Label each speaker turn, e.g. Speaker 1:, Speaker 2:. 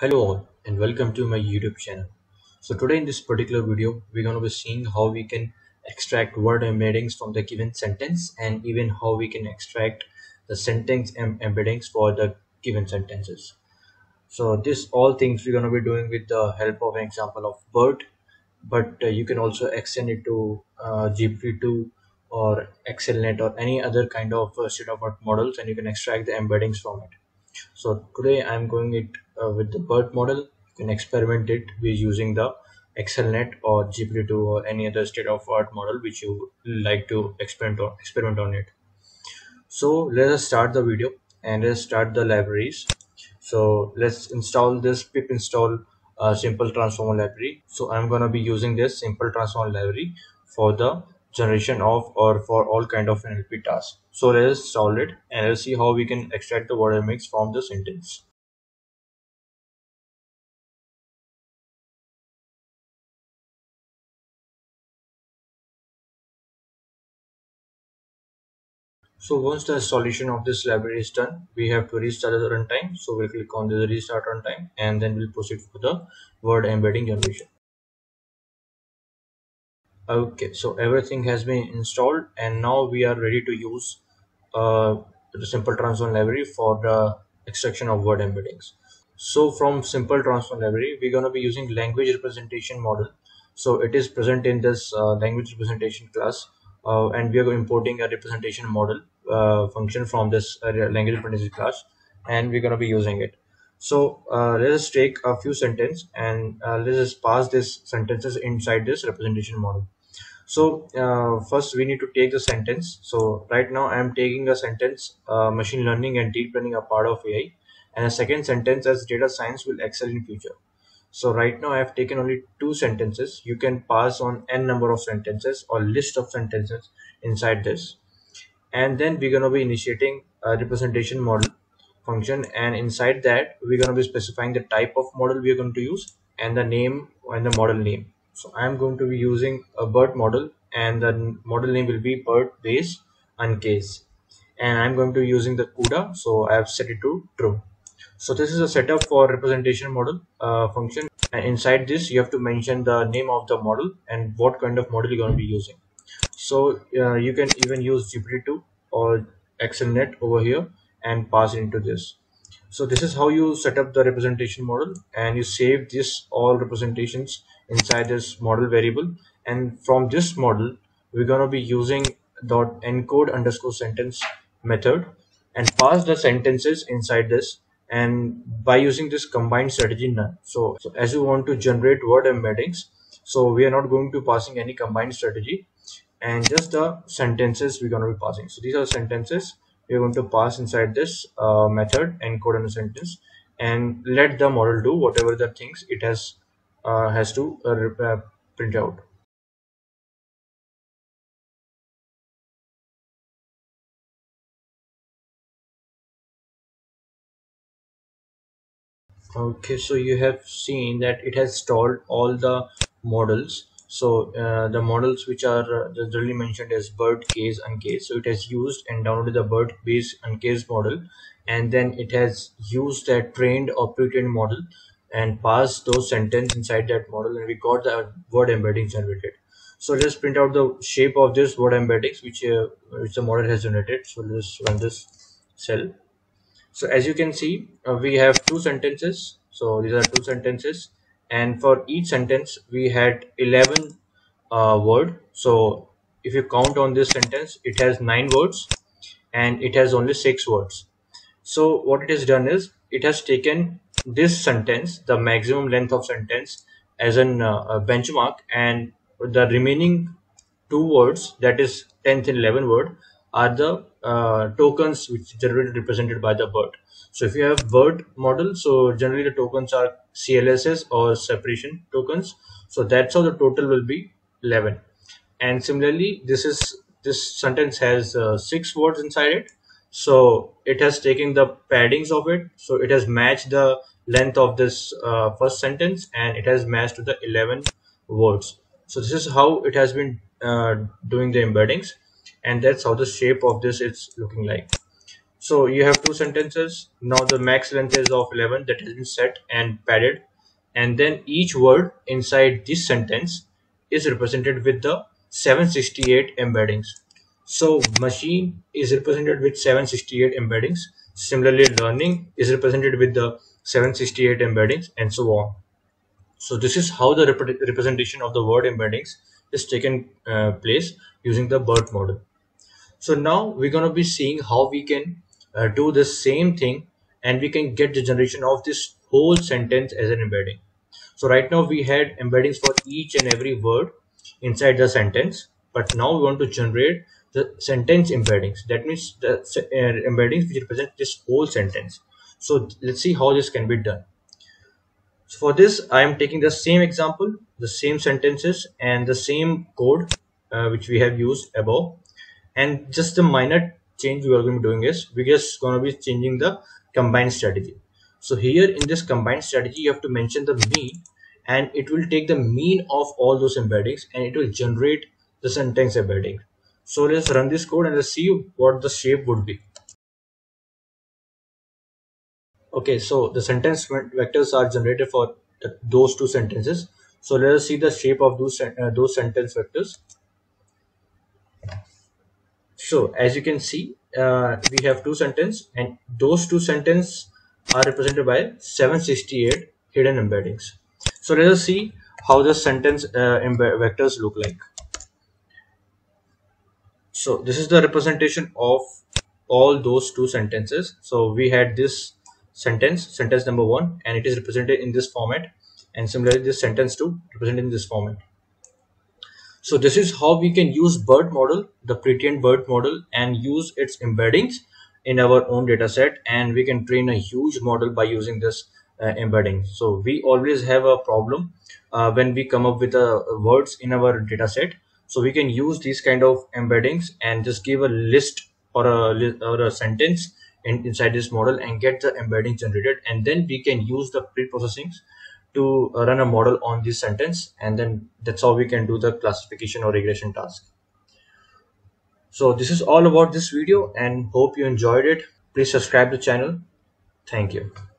Speaker 1: Hello all and welcome to my YouTube channel. So today in this particular video, we're going to be seeing how we can extract word embeddings from the given sentence and even how we can extract the sentence em embeddings for the given sentences. So this all things we're going to be doing with the help of an example of BERT, but uh, you can also extend it to uh, GPT-2 or XLNet or any other kind of uh, state-of-art models and you can extract the embeddings from it. So today I'm going it uh, with the BERT model. You can experiment it with using the XLNet or GPT-2 or any other state-of-art model which you like to experiment on, experiment on it. So let us start the video and let's start the libraries. So let's install this pip install uh, simple transformer library. So I'm gonna be using this simple transformer library for the generation of or for all kind of NLP tasks. So let's solve it and let's see how we can extract the word mix from the sentence. So once the installation of this library is done, we have to restart the runtime. So we'll click on the restart runtime and then we'll proceed for the word embedding generation. Okay, so everything has been installed and now we are ready to use uh, the simple transform library for the extraction of word embeddings. So from simple transform library, we're going to be using language representation model. So it is present in this uh, language representation class uh, and we are importing a representation model uh, function from this uh, language representation class and we're going to be using it. So uh, let us take a few sentences and uh, let us pass these sentences inside this representation model. So uh, first we need to take the sentence. So right now I am taking a sentence, uh, machine learning and deep learning are part of AI and a second sentence as data science will excel in future. So right now I have taken only two sentences. You can pass on n number of sentences or list of sentences inside this. And then we're going to be initiating a representation model function and inside that we're going to be specifying the type of model we are going to use and the name and the model name. So I'm going to be using a BERT model and the model name will be BERT base uncase and I'm going to be using the CUDA so I have set it to true. So this is a setup for representation model uh, function and inside this you have to mention the name of the model and what kind of model you're going to be using. So uh, you can even use GPT-2 or XLNet over here and pass it into this. So this is how you set up the representation model and you save this all representations inside this model variable. And from this model we're going to be using dot encode underscore sentence method and pass the sentences inside this. And by using this combined strategy none. So, so as you want to generate word embeddings so we are not going to passing any combined strategy. And just the sentences we're going to be passing. So these are sentences we're going to pass inside this uh, method encode in a sentence and let the model do whatever the things it has uh, has to uh, uh print out. Okay so you have seen that it has stored all the models so uh, the models which are uh, generally mentioned as BERT case uncase so it has used and downloaded the BERT base uncase model. And then it has used that trained or pre-trained model and passed those sentence inside that model. And we got the word embedding generated so let's print out the shape of this word embeddings which uh, which the model has generated. So let's run this cell. So as you can see uh, we have two sentences. So these are two sentences and for each sentence we had 11 uh, word. So if you count on this sentence it has nine words and it has only six words. So what it has done is it has taken this sentence the maximum length of sentence as an uh, benchmark and the remaining two words that is 10th and 11th word are the uh, tokens which generally represented by the BERT. So if you have BERT model, so generally the tokens are CLSS or separation tokens. So that's how the total will be 11. And similarly, this is this sentence has uh, six words inside it. So it has taken the paddings of it. So it has matched the length of this uh, first sentence and it has matched to the 11 words. So this is how it has been uh, doing the embeddings and that's how the shape of this is looking like. So you have two sentences. Now the max length is of 11 that has been set and padded. And then each word inside this sentence is represented with the 768 embeddings. So machine is represented with 768 embeddings. Similarly learning is represented with the 768 embeddings and so on. So this is how the rep representation of the word embeddings is taken uh, place using the BERT model so now we're going to be seeing how we can uh, do the same thing and we can get the generation of this whole sentence as an embedding. So right now we had embeddings for each and every word inside the sentence, but now we want to generate the sentence embeddings. That means the uh, embeddings which represent this whole sentence. So let's see how this can be done. So for this, I am taking the same example, the same sentences and the same code uh, which we have used above and just a minor change we are going to be doing is we're just going to be changing the combined strategy. So here in this combined strategy you have to mention the mean and it will take the mean of all those embeddings and it will generate the sentence embedding. So let's run this code and let's see what the shape would be. Okay so the sentence vectors are generated for those two sentences. So let us see the shape of those uh, those sentence vectors so as you can see, uh, we have two sentences and those two sentences are represented by 768 hidden embeddings. So let us see how the sentence uh, vectors look like. So this is the representation of all those two sentences. So we had this sentence, sentence number one, and it is represented in this format. And similarly, this sentence two represented in this format. So this is how we can use BERT model, the pre-trained BERT model and use its embeddings in our own data set and we can train a huge model by using this uh, embedding. So we always have a problem uh, when we come up with uh, words in our data set. So we can use these kind of embeddings and just give a list or a, or a sentence in, inside this model and get the embedding generated and then we can use the pre-processings to run a model on this sentence and then that's how we can do the classification or regression task. So this is all about this video and hope you enjoyed it. Please subscribe the channel. Thank you